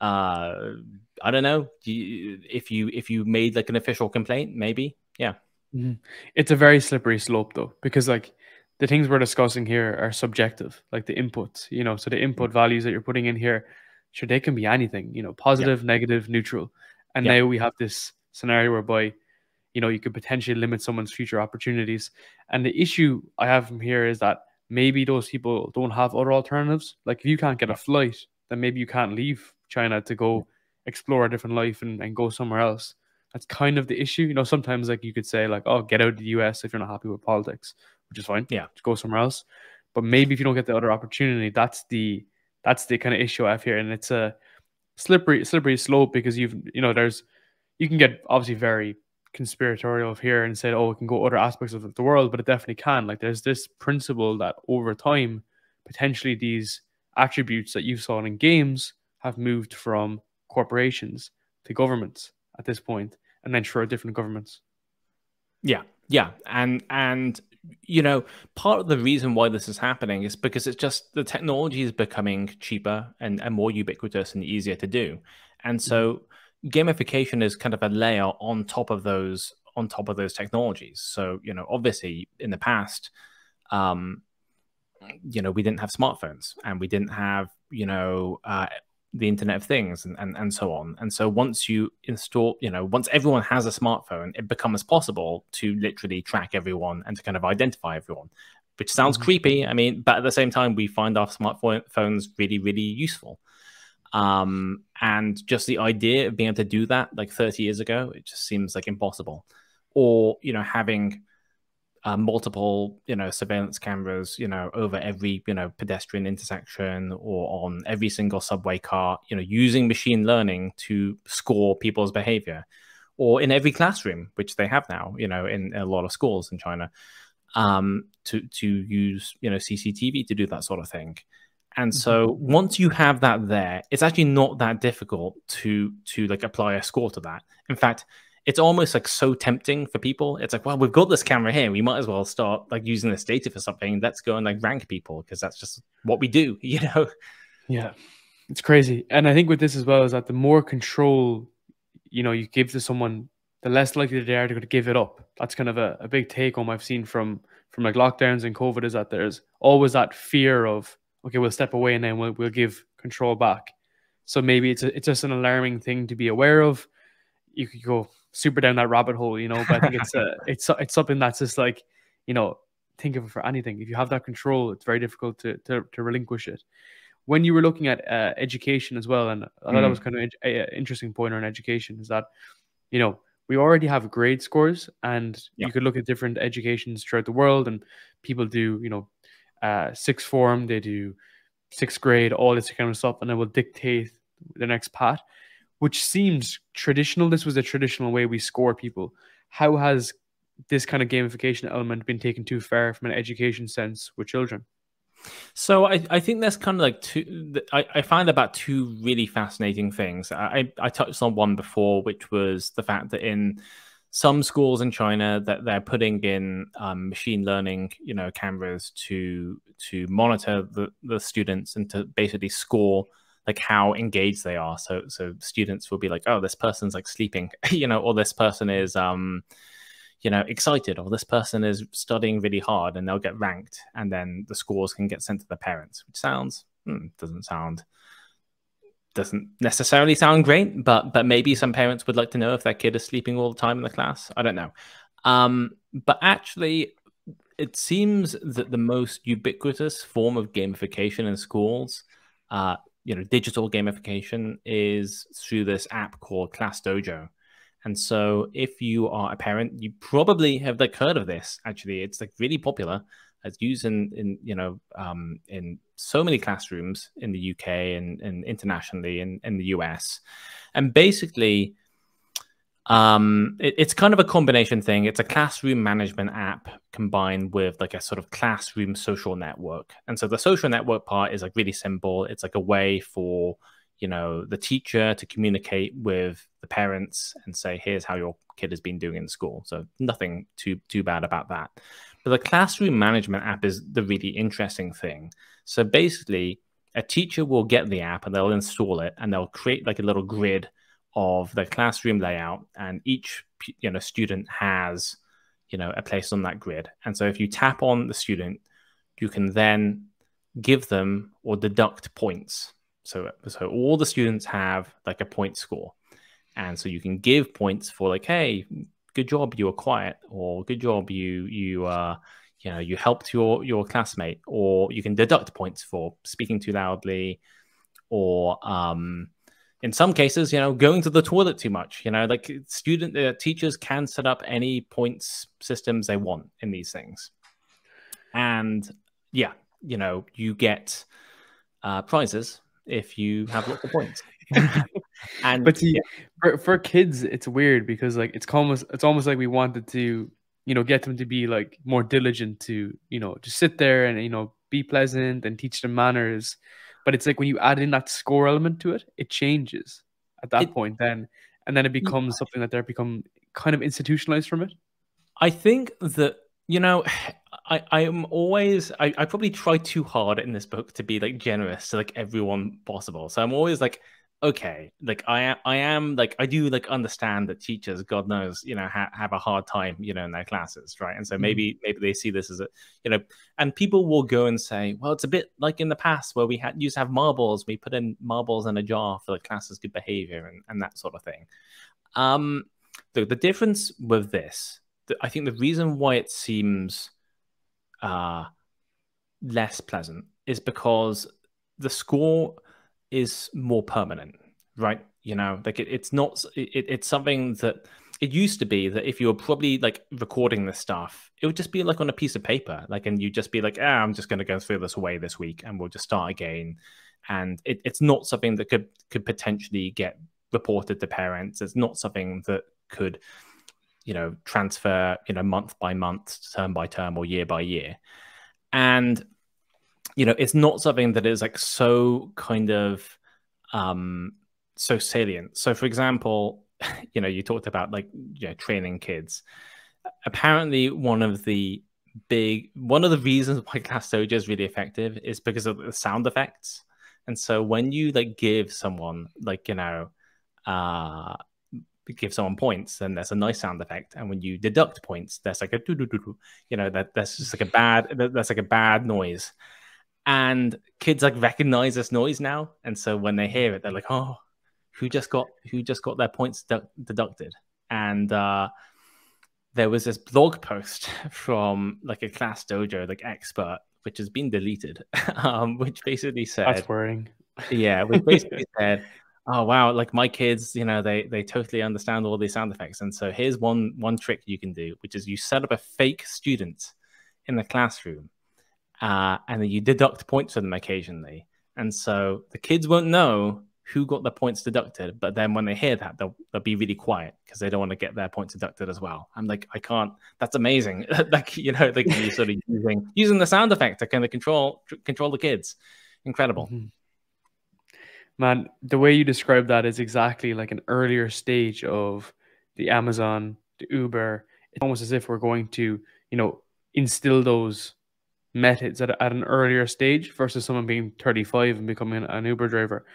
uh, I don't know. You, if you if you made like an official complaint, maybe, yeah. Mm-hmm. It's a very slippery slope, though, because like the things we're discussing here are subjective, like the inputs. You know, so the input mm-hmm. values that you're putting in here, sure, they can be anything. You know, positive, yeah. negative, neutral. And yeah. now we have this scenario whereby you know you could potentially limit someone's future opportunities. And the issue i have from here is that maybe those people don't have other alternatives. Like if you can't get a flight then maybe you can't leave china to go explore a different life and, and go somewhere else. That's kind of the issue. You know sometimes like you could say like oh get out of the us if you're not happy with politics which is fine. Yeah. Just go somewhere else. But maybe if you don't get the other opportunity that's the that's the kind of issue i have here. And it's a slippery slippery slope because you've you know there's you can get obviously very conspiratorial of here and said, oh, it can go other aspects of the world, but it definitely can. Like there's this principle that over time, potentially these attributes that you saw in games have moved from corporations to governments at this point, and then sure, different governments. Yeah, yeah, and and you know, part of the reason why this is happening is because it's just the technology is becoming cheaper and, and more ubiquitous and easier to do, and so. Mm-hmm gamification is kind of a layer on top of those on top of those technologies. So you know, obviously, in the past, um, you know, we didn't have smartphones and we didn't have you know uh, the Internet of Things and, and and so on. And so once you install, you know, once everyone has a smartphone, it becomes possible to literally track everyone and to kind of identify everyone. Which sounds mm-hmm. creepy. I mean, but at the same time, we find our smartphones really, really useful. Um, and just the idea of being able to do that like 30 years ago, it just seems like impossible. Or, you know, having uh, multiple, you know, surveillance cameras, you know, over every, you know, pedestrian intersection or on every single subway car, you know, using machine learning to score people's behavior, or in every classroom, which they have now, you know, in a lot of schools in China, um, to to use, you know, CCTV to do that sort of thing. And so mm-hmm. once you have that there, it's actually not that difficult to to like apply a score to that. In fact, it's almost like so tempting for people. It's like, well, we've got this camera here. We might as well start like using this data for something. Let's go and like rank people because that's just what we do, you know? Yeah. It's crazy. And I think with this as well is that the more control, you know, you give to someone, the less likely they are to give it up. That's kind of a, a big take home I've seen from from like lockdowns and COVID is that there's always that fear of, okay, we'll step away and then we'll, we'll give control back. So maybe it's a, it's just an alarming thing to be aware of. You could go, super down that rabbit hole, you know. But I think it's uh, it's it's something that's just like, you know, think of it for anything. If you have that control, it's very difficult to to, to relinquish it. When you were looking at uh, education as well, and I thought mm. that was kind of an interesting point on education, is that, you know, we already have grade scores, and you could look at different educations throughout the world, and people do, you know, uh, sixth form, they do sixth grade, all this kind of stuff, and it will dictate the next path which seems traditional. This was a traditional way we score people. How has this kind of gamification element been taken too far from an education sense with children? So I, I think there's kind of like two. I, I find about two really fascinating things. I, I touched on one before, which was the fact that in some schools in China that they're putting in um, machine learning, you know, cameras to to monitor the, the students and to basically score like how engaged they are. So so students will be like, oh, this person's like sleeping, you know, or this person is um, you know, excited, or this person is studying really hard, and they'll get ranked, and then the scores can get sent to the parents, which sounds hmm, doesn't sound doesn't necessarily sound great, but but maybe some parents would like to know if their kid is sleeping all the time in the class. I don't know. Um, but actually, it seems that the most ubiquitous form of gamification in schools uh, you know digital gamification is through this app called Class Dojo. And so if you are a parent, you probably have like heard of this. Actually, it's like really popular. It's used in, in you know um, in so many classrooms in the UK and, and internationally in, in the US. And basically, um, it, it's kind of a combination thing. It's a classroom management app combined with like a sort of classroom social network. And so the social network part is like really simple. It's like a way for you know the teacher to communicate with the parents and say, "Here's how your kid has been doing in school." So nothing too too bad about that. But the classroom management app is the really interesting thing. So basically, a teacher will get the app and they'll install it and they'll create like a little grid of the classroom layout and each you know student has you know a place on that grid. And so if you tap on the student you can then give them or deduct points. So so all the students have like a point score. And so you can give points for like hey good job you were quiet or good job you you uh you know you helped your your classmate or you can deduct points for speaking too loudly or um in some cases, you know, going to the toilet too much. You know, like student uh, teachers can set up any points systems they want in these things, and yeah, you know, you get uh, prizes if you have lots of points. and but see, yeah. for, for kids, it's weird because like it's almost it's almost like we wanted to you know get them to be like more diligent to you know just sit there and you know be pleasant and teach them manners but it's like when you add in that score element to it, it changes at that it, point then, and then it becomes yeah. something that they're become kind of institutionalized from it. I think that you know, I I am always I, I probably try too hard in this book to be like generous to like everyone possible. So I'm always like okay, like I am, I am like I do like understand that teachers, God knows, you know, ha- have a hard time, you know, in their classes, right? And so mm-hmm. maybe maybe they see this as a, you know, and people will go and say, well, it's a bit like in the past where we had used to have marbles, we put in marbles in a jar for the class's good behavior and, and that sort of thing. Um, the the difference with this, the, I think the reason why it seems uh less pleasant is because the score is more permanent, right? You know, like it, it's not, it, it's something that it used to be that if you were probably like recording this stuff, it would just be like on a piece of paper, like, and you'd just be like, ah, I'm just going to go through this away this week, and we'll just start again. And it, it's not something that could could potentially get reported to parents. It's not something that could, you know, transfer, you know, month by month, term by term, or year by year. And you know, it's not something that is like so kind of um so salient. So, for example, you know, you talked about like you know, training kids. Apparently, one of the big one of the reasons why Dojo is really effective is because of the sound effects. And so when you like give someone like you know, uh, give someone points, then there's a nice sound effect. And when you deduct points, there's like a. You know that that's just like a bad that's like a bad noise. And kids like recognize this noise now, and so when they hear it, they're like, "Oh, who just got who just got their points deducted, and uh, there was this blog post from like a class dojo like expert, which has been deleted, um, which basically said that's worrying. Yeah, which basically said, "Oh wow, like my kids, you know, they they totally understand all these sound effects." And so here's one one trick you can do, which is you set up a fake student in the classroom, uh, and then you deduct points for them occasionally. And so the kids won't know who got the points deducted. But then when they hear that, they'll, they'll be really quiet because they don't want to get their points deducted as well. I'm like, I can't. That's amazing. like you know, like you sort of using using the sound effect to kind of control control the kids. Incredible. Mm-hmm. Man, the way you describe that is exactly like an earlier stage of the Amazon, the Uber. It's almost as if we're going to, you know, instill those methods at, at an earlier stage versus someone being 35 and becoming an Uber driver.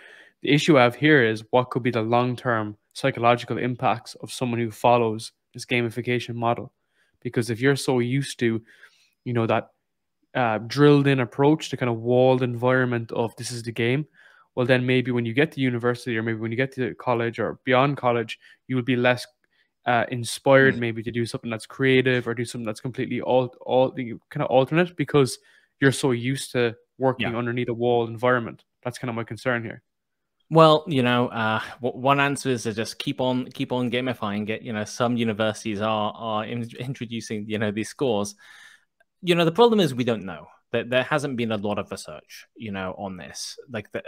The issue I have here is what could be the long term psychological impacts of someone who follows this gamification model. Because if you're so used to, you know, that uh, drilled in approach to kind of walled environment of this is the game, well, then maybe when you get to university or maybe when you get to college or beyond college, you will be less uh, inspired mm. maybe to do something that's creative or do something that's completely all all the kind of alternate because you're so used to working yeah. underneath a wall environment. That's kind of my concern here. Well, you know, uh, one answer is to just keep on keep on gamifying it. You know, some universities are are in, introducing you know these scores. You know, the problem is we don't know that there hasn't been a lot of research, you know, on this. Like, the,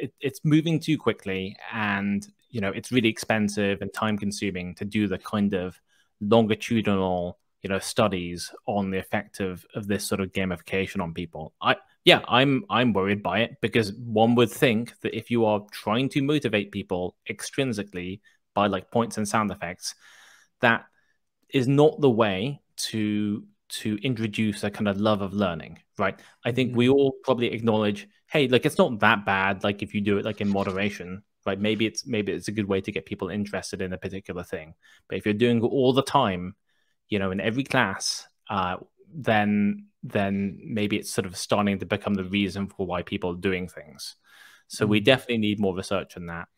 it, it's moving too quickly, and you know, it's really expensive and time consuming to do the kind of longitudinal you know studies on the effect of of this sort of gamification on people. I yeah, I'm I'm worried by it because one would think that if you are trying to motivate people extrinsically by like points and sound effects, that is not the way to to introduce a kind of love of learning, right? I think we mm-hmm. all probably acknowledge, hey, like it's not that bad, like if you do it like in moderation, right? Maybe it's maybe it's a good way to get people interested in a particular thing. But if you're doing it all the time, you know, in every class, uh, then then maybe it's sort of starting to become the reason for why people are doing things. So mm-hmm. we definitely need more research on that.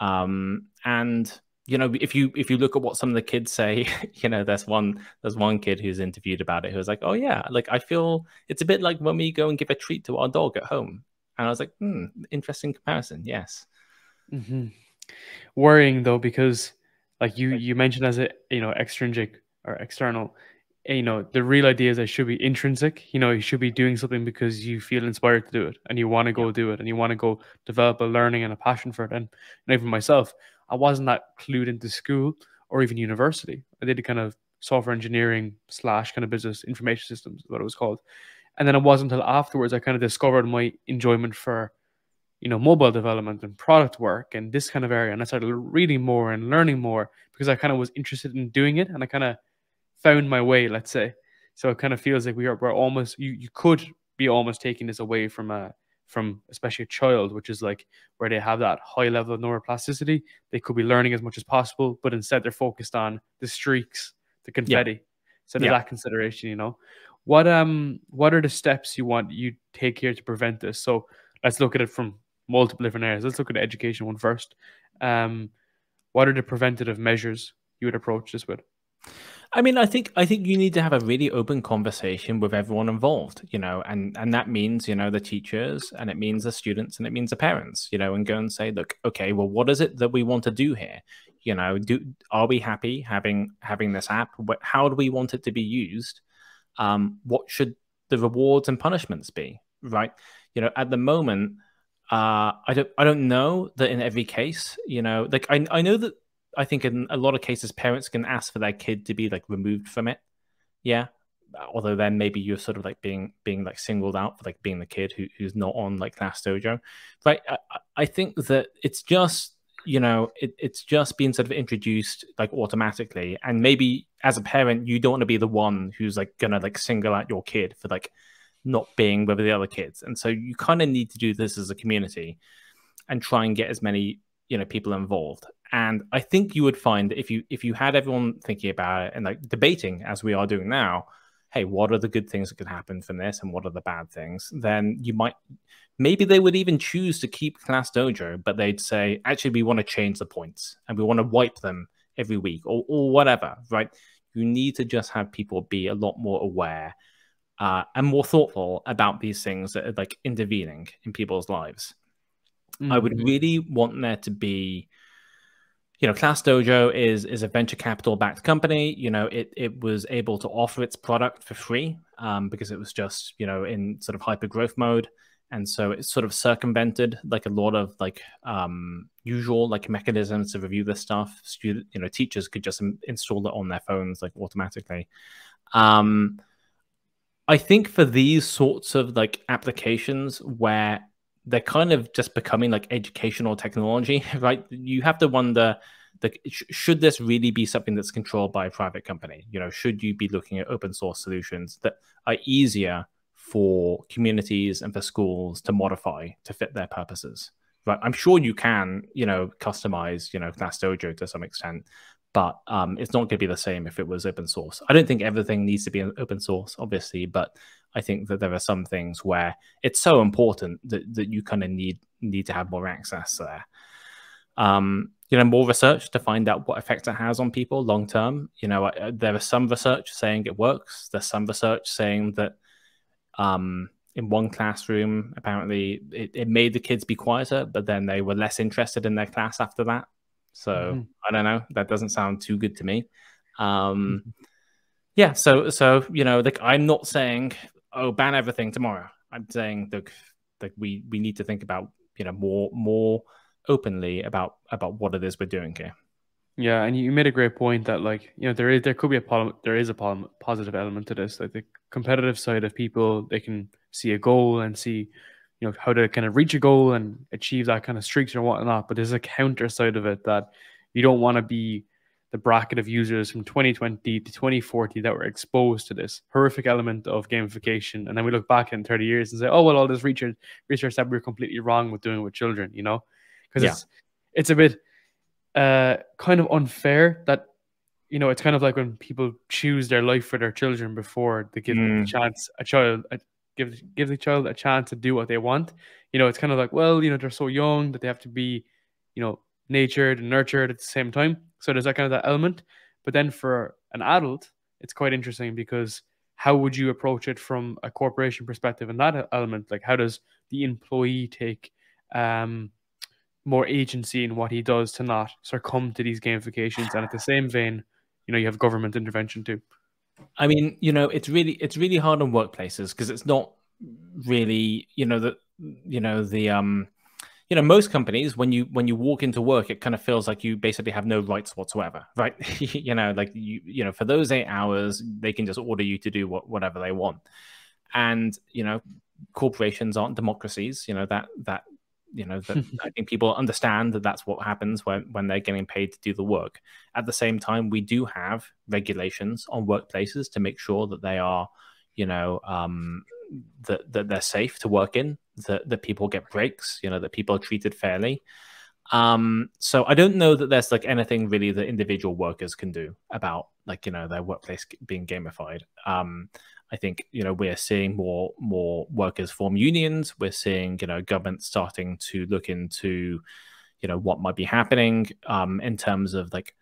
Um, and you know, if you if you look at what some of the kids say, you know, there's one there's one kid who's interviewed about it who was like, "Oh yeah, like I feel it's a bit like when we go and give a treat to our dog at home." And I was like, "Hmm, interesting comparison." Yes. Mm-hmm. Worrying though, because like you you mentioned as a you know extrinsic or external, you know the real idea is it should be intrinsic you know you should be doing something because you feel inspired to do it and you want to go yeah. do it and you want to go develop a learning and a passion for it and, and even myself i wasn't that clued into school or even university. I did a kind of software engineering slash kind of business information systems what it was called. And then it wasn't until afterwards i kind of discovered my enjoyment for you know mobile development and product work and this kind of area. And i started reading more and learning more because i kind of was interested in doing it and i kind of found my way, let's say. So it kind of feels like we are we're almost you you could be almost taking this away from a from especially a child, which is like where they have that high level of neuroplasticity. They could be learning as much as possible, but instead they're focused on the streaks, the confetti. Yeah. So there's yeah. that consideration, you know. What um what are the steps you want you take here to prevent this? So let's look at it from multiple different areas. Let's look at the education one first. Um, what are the preventative measures you would approach this with? I mean, I think I think you need to have a really open conversation with everyone involved, you know, and and that means you know the teachers, and it means the students, and it means the parents, you know, and go and say, look, okay, well, what is it that we want to do here? You know, do are we happy having having this app? How do we want it to be used? Um, what should the rewards and punishments be? Right? You know, at the moment, uh, I don't I don't know that in every case. You know, like I I know that I think in a lot of cases parents can ask for their kid to be like removed from it. Yeah, although then maybe you're sort of like being being like singled out for like being the kid who, who's not on like Class Dojo. But I, I think that it's just you know it, it's just being sort of introduced like automatically, and maybe as a parent you don't want to be the one who's like gonna like single out your kid for like not being with the other kids, and so you kind of need to do this as a community and try and get as many you know people involved and i think you would find if you if you had everyone thinking about it and like debating as we are doing now hey, what are the good things that could happen from this and what are the bad things, then you might maybe they would even choose to keep Class Dojo, but they'd say, actually, we want to change the points and we want to wipe them every week or, or whatever, right? You need to just have people be a lot more aware uh, and more thoughtful about these things that are like intervening in people's lives. Mm-hmm. I would mm-hmm. really want there to be you know, Class Dojo is is a venture capital backed company. You know, it it was able to offer its product for free um, because it was just you know in sort of hyper growth mode, and so it sort of circumvented like a lot of like um, usual like mechanisms to review this stuff. Student, you know, teachers could just install it on their phones like automatically. Um, I think for these sorts of like applications where they're kind of just becoming like educational technology, right? You have to wonder like should this really be something that's controlled by a private company? You know, should you be looking at open source solutions that are easier for communities and for schools to modify to fit their purposes? Right. I'm sure you can, you know, customize, you know, Class Dojo to some extent, but um, it's not going to be the same if it was open source. I don't think everything needs to be open source, obviously, but I think that there are some things where it's so important that, that you kind of need need to have more access there. Um, you know, more research to find out what effect it has on people long term. You know, there is some research saying it works. There's some research saying that um, in one classroom, apparently it, it made the kids be quieter, but then they were less interested in their class after that. So mm-hmm. I don't know. That doesn't sound too good to me. Um, mm-hmm. Yeah. So so you know, like I'm not saying oh ban everything tomorrow. I'm saying that that we we need to think about you know more more openly about about what it is we're doing here. Yeah, and you made a great point that like you know there is there could be a there is a positive element to this like the competitive side of people they can see a goal and see you know how to kind of reach a goal and achieve that kind of streaks or whatnot but there's a counter side of it that you don't want to be the bracket of users from 2020 to 2040 that were exposed to this horrific element of gamification. And then we look back in 30 years and say, oh, well, all this research, research that we are completely wrong with doing with children, you know? Because yeah. it's, it's a bit uh, kind of unfair that, you know, it's kind of like when people choose their life for their children before they give mm. a chance, a child, a, give, give the child a chance to do what they want. You know, it's kind of like, well, you know, they're so young that they have to be, you know, natured and nurtured at the same time so there's that kind of that element. But then for an adult, it's quite interesting because how would you approach it from a corporation perspective and that element? Like how does the employee take um, more agency in what he does to not succumb to these gamifications? And at the same vein, you know, you have government intervention too. I mean, you know, it's really it's really hard on workplaces because it's not really, you know, the you know the um you know most companies when you when you walk into work it kind of feels like you basically have no rights whatsoever right? You know like you you know for those eight hours they can just order you to do what, whatever they want. And you know corporations aren't democracies you know that that you know that i think people understand that that's what happens when when they're getting paid to do the work at the same time we do have regulations on workplaces to make sure that they are you know um that, that they're safe to work in, that, that people get breaks, you know, that people are treated fairly. Um, so I don't know that there's like anything really that individual workers can do about like, you know, their workplace being gamified. Um, I think, you know, we're seeing more more workers form unions. We're seeing, you know, government starting to look into, you know, what might be happening um, in terms of like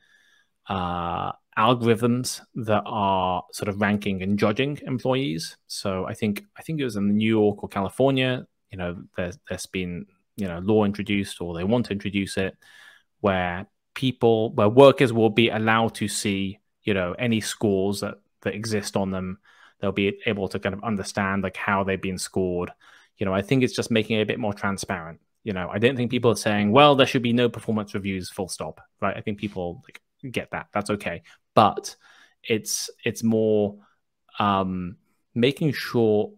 uh, algorithms that are sort of ranking and judging employees. So I think I think it was in New York or California. You know, there's there's been you know law introduced or they want to introduce it where people where workers will be allowed to see you know any scores that that exist on them. They'll be able to kind of understand like how they've been scored. You know i think it's just making it a bit more transparent. You know i don't think people are saying well there should be no performance reviews full stop right? I think people like get that. That's okay. But it's it's more um making sure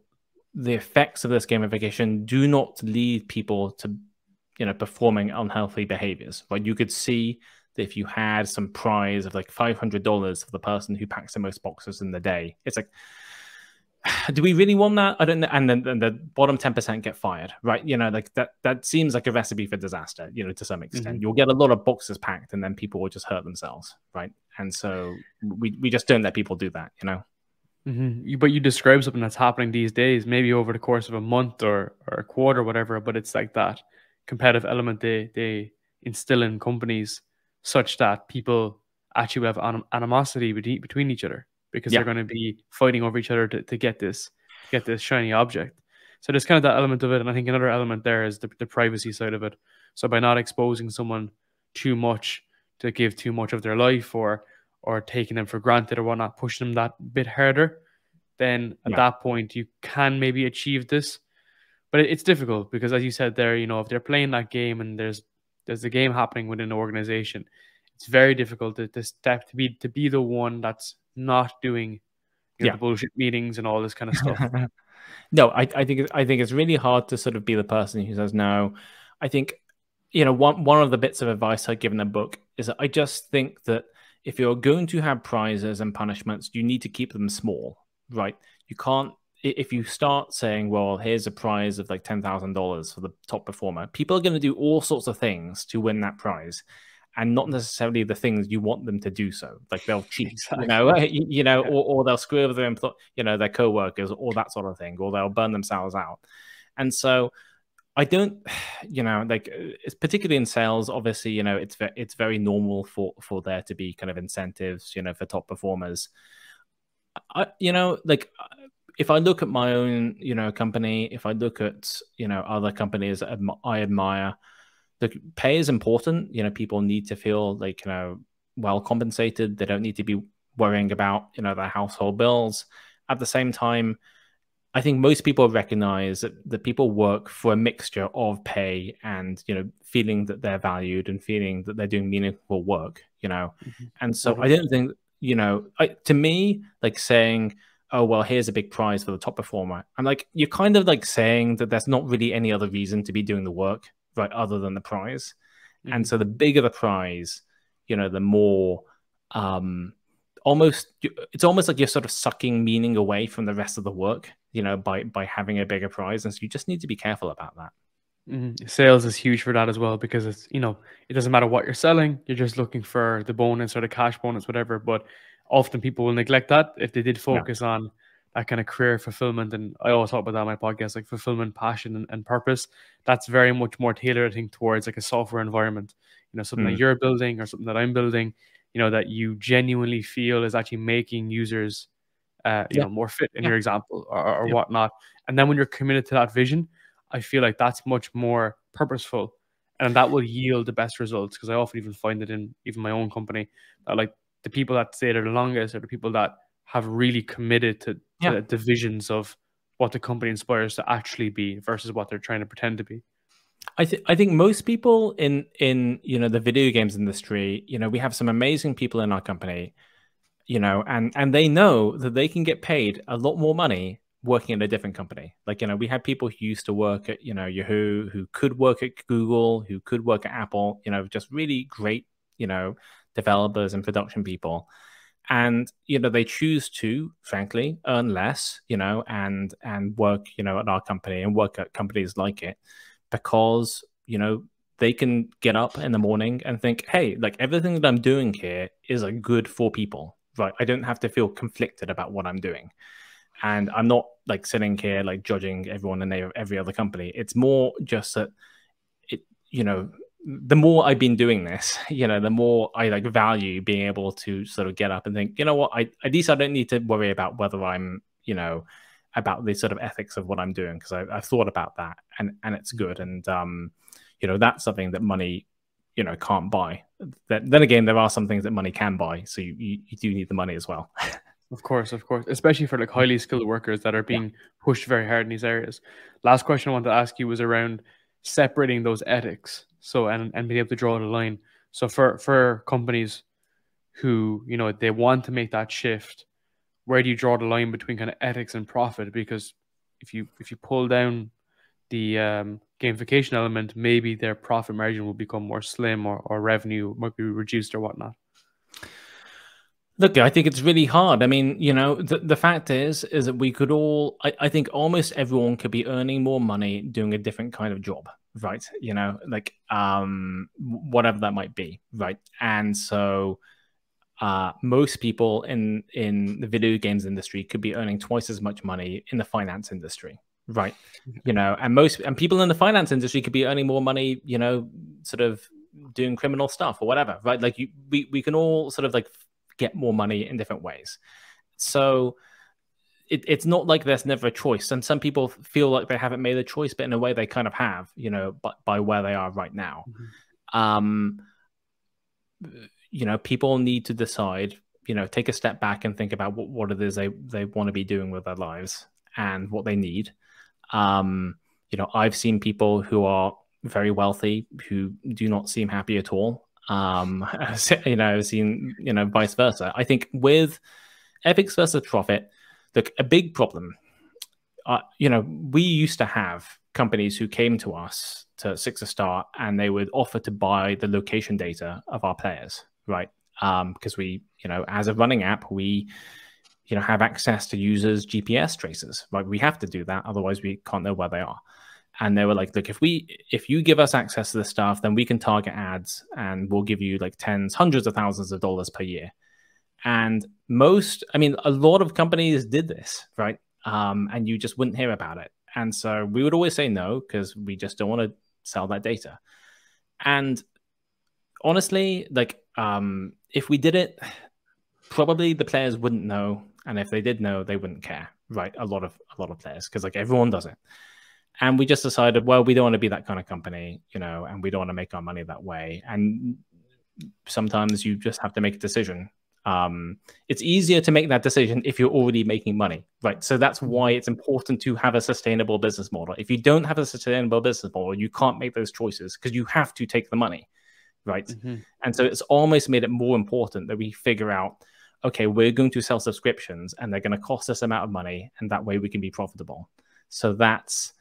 the effects of this gamification do not lead people to you know performing unhealthy behaviors. Right you could see that if you had some prize of like $500 for the person who packs the most boxes in the day it's like do we really want that? I don't know. And then and the bottom 10% get fired right? You know like that that seems like a recipe for disaster you know to some extent. Mm-hmm. you'll get a lot of boxes packed and then people will just hurt themselves right? And so we, we just don't let people do that you know Mm-hmm. You, but you describe something that's happening these days, maybe over the course of a month or, or a quarter, or whatever. But it's like that competitive element they they instill in companies, such that people actually have anim- animosity between, between each other because yeah. they're going to be fighting over each other to, to get this get this shiny object. So there's kind of that element of it, and I think another element there is the, the privacy side of it. So by not exposing someone too much to give too much of their life or or taking them for granted or whatnot, pushing them that bit harder, then at yeah. that point you can maybe achieve this. But it, it's difficult because, as you said there, you know, if they're playing that game and there's there's a game happening within an organization, it's very difficult to, to step to be to be the one that's not doing you know, yeah. the bullshit meetings and all this kind of stuff. no, I, I think I think it's really hard to sort of be the person who says no. I think you know one one of the bits of advice I give in the book is that I just think that if you're going to have prizes and punishments, you need to keep them small, right? You can't if you start saying, well, here's a prize of like $10,000 for the top performer, people are going to do all sorts of things to win that prize and not necessarily the things you want them to do so. Like they'll cheat, exactly. you know, you, know, yeah. or, or they'll screw over their, you know, their co-workers or that sort of thing, or they'll burn themselves out. And so I don't, you know, like uh, it's particularly in sales. Obviously, you know, it's ve- it's very normal for for there to be kind of incentives, you know, for top performers. I, you know, like uh, if I look at my own, you know, company, if I look at you know other companies that I admire, the pay is important. You know, people need to feel like you know well compensated. They don't need to be worrying about you know their household bills. At the same time, I think most people recognize that, that people work for a mixture of pay and you know feeling that they're valued and feeling that they're doing meaningful work. You know, mm-hmm. and so mm-hmm. I don't think you know I, to me like saying oh well here's a big prize for the top performer i'm like you're kind of like saying that there's not really any other reason to be doing the work right other than the prize mm-hmm. and so the bigger the prize you know the more um almost it's almost like you're sort of sucking meaning away from the rest of the work you know by by having a bigger prize. And so you just need to be careful about that. Mm-hmm. sales is huge for that as well because it's you know it doesn't matter what you're selling you're just looking for the bonus or the cash bonus whatever. But often people will neglect that if they did focus yeah. on that kind of career fulfillment. And i always talk about that on my podcast like fulfillment passion and, and, purpose. That's very much more tailored i think towards like a software environment. You know something mm. that you're building or something that i'm building you know that you genuinely feel is actually making users uh, you yeah. know more fit in yeah. your example or, or yeah. whatnot and then when you're committed to that vision i feel like that's much more purposeful and that will yield the best results because i often even find it in even my own company that like the people that stay there the longest are the people that have really committed to, to the visions of what the company inspires to actually be versus what they're trying to pretend to be I think I think most people in in you know the video games industry, you know, we have some amazing people in our company, you know, and and they know that they can get paid a lot more money working at a different company. Like you know, we have people who used to work at you know Yahoo, who could work at Google, who could work at Apple. You know, just really great you know developers and production people and you know they choose to frankly earn less you know and and work you know at our company and work at companies like it because you know they can get up in the morning and think hey like everything that i'm doing here is a good for people. Right i don't have to feel conflicted about what i'm doing. And i'm not like sitting here like judging everyone in every other company. It's more just that it you know the more I've been doing this, you know, the more I like value being able to sort of get up and think, you know what, I at least I don't need to worry about whether I'm, you know, about the sort of ethics of what I'm doing because I've thought about that and and it's good and um, you know that's something that money you know can't buy. That, then again, there are some things that money can buy, so you, you, you do need the money as well. Of course, of course, especially for like highly skilled workers that are being yeah. pushed very hard in these areas. Last question I wanted to ask you was around separating those ethics, so and and being able to draw the line. So for for companies who you know they want to make that shift, where do you draw the line between kind of ethics and profit? Because if you if you pull down the um, gamification element, maybe their profit margin will become more slim or, or revenue might be reduced or whatnot. Look, I think it's really hard. I mean, you know, the, the fact is, is that we could all, I, I think almost everyone could be earning more money doing a different kind of job, right? You know, like um, whatever that might be, right? And so uh, most people in in the video games industry could be earning twice as much money in the finance industry, right? You know, and most and people in the finance industry could be earning more money, you know, sort of doing criminal stuff or whatever, right? Like you, we we can all sort of like get more money in different ways. So it, it's not like there's never a choice. And some people feel like they haven't made a choice, but in a way they kind of have, you know, but by where they are right now. Mm-hmm. Um, you know, people need to decide, you know, take a step back and think about what, what it is they, they want to be doing with their lives and what they need. Um, you know, I've seen people who are very wealthy who do not seem happy at all um, you know, I've seen, you know, vice versa. I think with ethics versus profit, look, a big problem, uh, you know, we used to have companies who came to us to Six to Start and they would offer to buy the location data of our players, right? Um, because we, you know, as a running app, we, you know, have access to users' GPS traces, right? We have to do that, otherwise we can't know where they are. And they were like look if we if you give us access to this stuff then we can target ads and we'll give you like tens hundreds of thousands of dollars per year. And most i mean a lot of companies did this right? Um, and you just wouldn't hear about it. And so we would always say no because we just don't want to sell that data. And honestly like um, if we did it probably the players wouldn't know and if they did know they wouldn't care right? A lot of a lot of players because like everyone does it. And we just decided well we don't want to be that kind of company you know and we don't want to make our money that way. And sometimes you just have to make a decision. Um, it's easier to make that decision if you're already making money right? So that's why it's important to have a sustainable business model. If you don't have a sustainable business model you can't make those choices because you have to take the money right mm-hmm. and so it's almost made it more important that we figure out okay we're going to sell subscriptions and they're going to cost us amount of money and that way we can be profitable so that's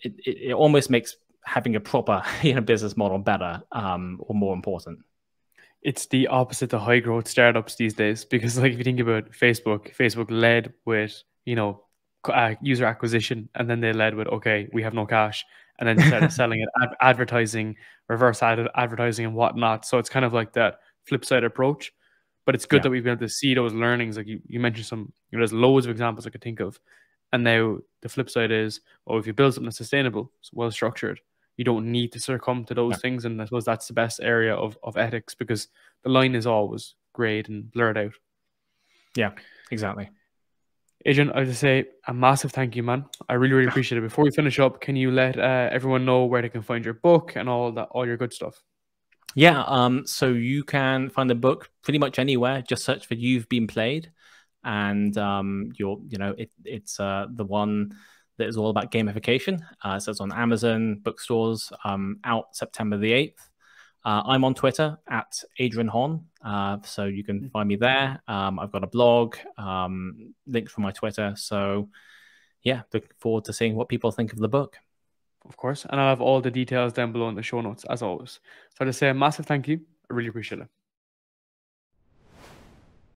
it, it, it almost makes having a proper you know business model better um, or more important. It's the opposite to high growth startups these days because, like, if you think about Facebook, Facebook led with you know uh, user acquisition, and then they led with okay, we have no cash, and then started selling it, ad- advertising, reverse ad- advertising, and whatnot. So it's kind of like that flip side approach. But it's good yeah. that we've been able to see those learnings. Like you, you mentioned some, you know, there's loads of examples I could think of and now the flip side is, oh, if you build something that's sustainable, well structured, you don't need to succumb to those yeah. things. And I suppose that's the best area of, of ethics because the line is always grayed and blurred out. Yeah, exactly. Adrian, I just say a massive thank you, man. I really, really appreciate it. Before we finish up, can you let uh, everyone know where they can find your book and all that, all your good stuff? Yeah, um, so you can find the book pretty much anywhere. Just search for "You've Been Played," and um, you're you know it, it's uh, the one that is all about gamification. Uh, so it's on Amazon bookstores um, out September the eighth. Uh, I'm on Twitter at Adrian Hon, uh, so you can find me there. Um, I've got a blog, um, links from my Twitter. So yeah, looking forward to seeing what people think of the book. Of course, and I'll have all the details down below in the show notes as always. So I just say a massive thank you. I really appreciate it.